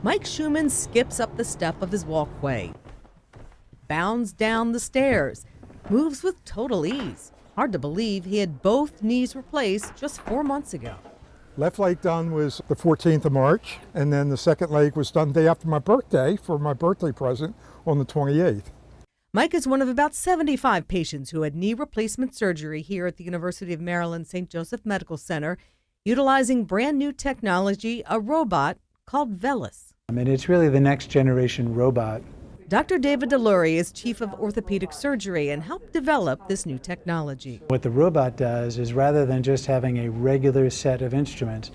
Mike Schumann skips up the step of his walkway, bounds down the stairs, moves with total ease. Hard to believe he had both knees replaced just four months ago. Left leg done was the 14th of March, and then the second leg was done the day after my birthday for my birthday present on the 28th. Mike is one of about 75 patients who had knee replacement surgery here at the University of Maryland St. Joseph Medical Center, utilizing brand new technology, a robot called VELYS. I mean, it's really the next generation robot. Dr. David Dalury is chief of orthopedic surgery and helped develop this new technology. What the robot does is rather than just having a regular set of instruments,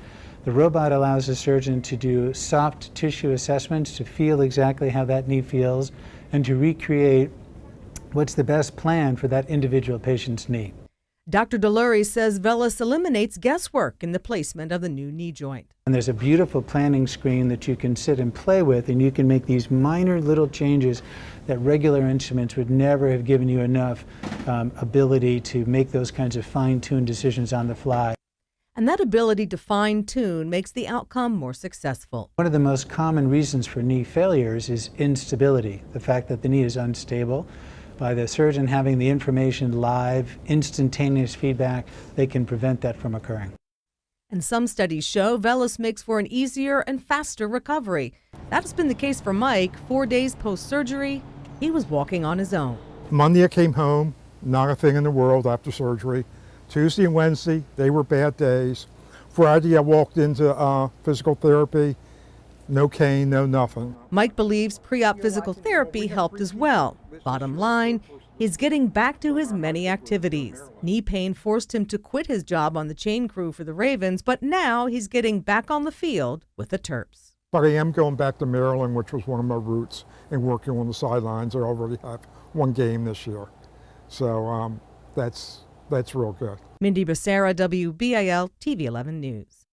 the robot allows the surgeon to do soft tissue assessments to feel exactly how that knee feels and to recreate what's the best plan for that individual patient's knee. Dr. Dalury says VELYS eliminates guesswork in the placement of the new knee joint. And there's a beautiful planning screen that you can sit and play with, and you can make these minor little changes that regular instruments would never have given you enough um, ability to make those kinds of fine tuned decisions on the fly. And that ability to fine tune makes the outcome more successful. One of the most common reasons for knee failures is instability, the fact that the knee is unstable by the surgeon having the information live, instantaneous feedback, they can prevent that from occurring. And some studies show VELYS makes for an easier and faster recovery. That has been the case for Mike. Four days post surgery, he was walking on his own. Monday I came home, not a thing in the world after surgery. Tuesday and Wednesday, they were bad days. Friday I walked into uh, physical therapy, no cane, no nothing. Mike believes pre op physical therapy helped as well. Bottom line, he's getting back to his many activities. Knee pain forced him to quit his job on the chain crew for the Ravens, but now he's getting back on the field with the Terps. But I am going back to Maryland, which was one of my roots, and working on the sidelines. I already have one game this year. So um, that's, that's real good. Mindy Basara, WBAL TV 11 News.